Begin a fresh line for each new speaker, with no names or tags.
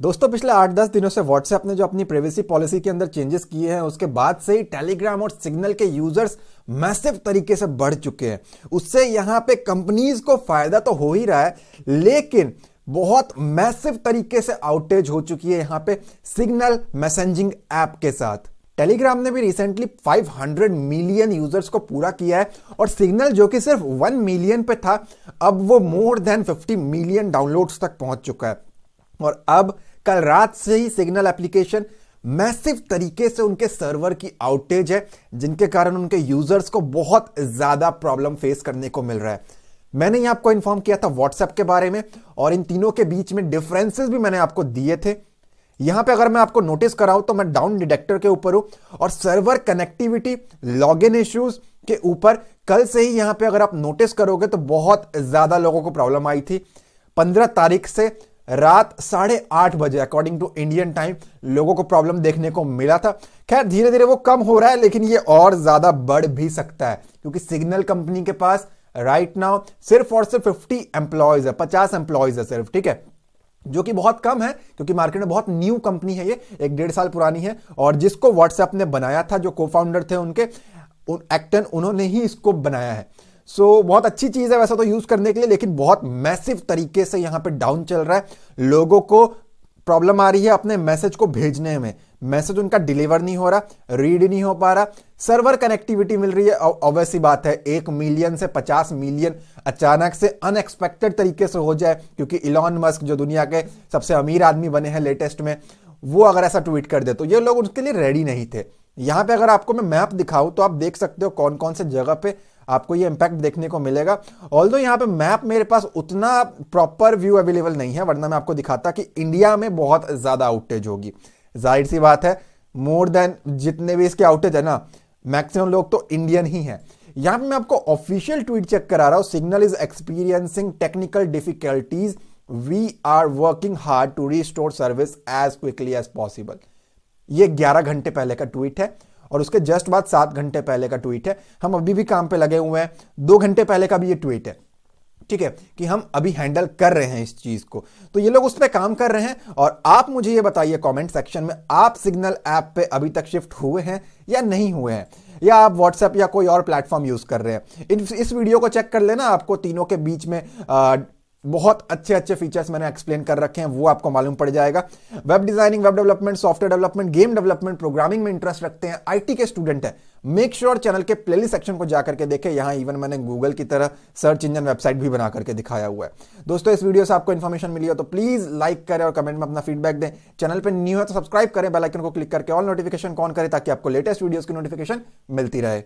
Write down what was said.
दोस्तों, पिछले आठ दस दिनों से व्हाट्सएप ने जो अपनी प्राइवेसी पॉलिसी के अंदर चेंजेस किए हैं, उसके बाद से ही टेलीग्राम और सिग्नल के यूज़र्स मैसिव तरीके से बढ़ चुके हैं। उससे यहाँ पे कंपनीज़ को फ़ायदा तो हो ही रहा है, लेकिन बहुत मैसिव तरीके से आउटेज हो चुकी है यहाँ पे सिग्नल मैसेजिंग ऐप के साथ। टेलीग्राम ने भी रिसेंटली 500 मिलियन यूज़र्स को पूरा किया है और सिग्नल जो कि सिर्फ़ 1 मिलियन पे था, अब वो मोर देन 50 मिलियन डाउनलोड्स तक पहुँच चुका है। और अब कल रात से ही सिग्नल एप्लीकेशन मैसिव तरीके से उनके सर्वर की आउटेज है, जिनके कारण उनके यूज़र्स को बहुत ज़्यादा प्रॉब्लम फेस करने को मिल रहा है। मैंने ही आपको इन्फॉर्म किया था व्हाट्सएप के बारे में, और इन तीनों के बीच में डिफरेंसेस भी मैंने आपको दिए थे। यहाँ पे अगर मैं आपको नोटिस कराऊं तो मैं डाउन डिटेक्टर के ऊपर हूँ, और server connectivity log in issues के ऊपर कल से ही यहाँ पे अगर आप नोटिस करोगे तो बहुत ज़्यादा लोगों को प्रॉब्लम आई थी। पंद्रह तारीख से रात साढ़े आठ बजे अकॉर्डिंग टू इंडियन टाइम लोगों को प्रॉब्लम देखने को मिला था। खैर धीरे धीरे वो कम हो रहा है, लेकिन ये और ज़्यादा बढ़ भी सकता है, क्योंकि सिग्नल कंपनी के पास राइट right नाउ सिर्फ़ और सिर्फ़ फिफ्टी एम्प्लॉयज़ है, पचास एम्प्लॉयज़ है सिर्फ़, ठीक है? जो कि बहुत कम है, क्योंकि मार्केट में बहुत न्यू कंपनी है ये, एक डेढ़ साल पुरानी है, और जिसको व्हाट्सएप ने बनाया था, जो को फाउंडर थे उनके, उन एक्टन उन्होंने ही इसको बनाया है। सो so, बहुत अच्छी चीज़ है वैसा तो यूज़ करने के लिए लेकिन बहुत मैसिव तरीके से यहाँ पे डाउन चल रहा है। लोगों को प्रॉब्लम आ रही है अपने मैसेज को भेजने में। मैसेज उनका डिलीवर नहीं हो रहा रीड नहीं हो पा रहा। सर्वर कनेक्टिविटी मिल रही है ऑब्वियसली बात है। एक मिलियन से पचास मिलियन अचानक से अनएक्सपेक्टेड तरीके से हो जाए क्योंकि इलॉन मस्क जो दुनिया के सबसे अमीर आदमी बने हैं लेटेस्ट में वो अगर ऐसा ट्वीट कर दे तो ये लोग उसके लिए रेडी नहीं थे। यहाँ पे अगर आपको मैं मैप दिखाऊँ तो आप देख सकते हो कौन कौन से जगह पे आपको ये इंपैक्ट देखने को मिलेगा। ऑल दो यहाँ पे मैप मेरे पास उतना प्रॉपर व्यू अवेलेबल नहीं है, वरना मैं आपको दिखाता कि इंडिया में बहुत ज़्यादा आउटेज होगी। ज़ाहिर सी बात है मोर देन जितने भी इसके आउटेज है ना मैक्सिमम लोग तो इंडियन ही है। यहाँ पे मैं आपको ऑफिशियल ट्वीट चेक करा रहा हूँ। Signal is experiencing technical difficulties we are working hard to restore service as quickly as possible ये 11 घंटे पहले का ट्वीट है और उसके जस्ट बाद सात घंटे पहले का ट्वीट है। हम अभी भी काम पे लगे हुए हैं। दो घंटे पहले का भी ये ट्वीट है। ठीक है? कि हम अभी हैंडल कर रहे हैं इस चीज़ को। तो ये लोग उस पर काम कर रहे हैं और आप मुझे ये बताइए कमेंट सेक्शन में, आप सिग्नल ऐप पे अभी तक शिफ्ट हुए हैं या नहीं हुए हैं? या आप व्हाट्सएप या कोई और प्लेटफॉर्म यूज़ कर रहे हैं? इस वीडियो को चेक कर लेना। आपको तीनों के बीच में बहुत अच्छे अच्छे फीचर्स मैंने एक्सप्लेन कर रखे हैं, वो आपको मालूम पड़ जाएगा। Web designing web development software development game development programming में इंटरेस्ट रखते हैं। आईटी के स्टूडेंट है। मेक श्योर sure चैनल के प्लेलिस्ट सेक्शन को जाकर के देखें। यहाँ इवन मैंने गूगल की तरह सर्च इंजन वेबसाइट भी बना करके दिखाया हुआ है। दोस्तों, इस वीडियो से आपको इन्फॉर्मेशन मिली हो तो प्लीज़ लाइक करें और कमेंट में अपना फीडबैक दें। चैनल पर न्यू है तो सब्सक्राइब करें। बेलाइकन को क्लिक करके ऑल नोटिफिकेशन कॉन करें ताकि आपको लेटेस्ट वीडियो की नोटिफिकेशन मिलती रहे।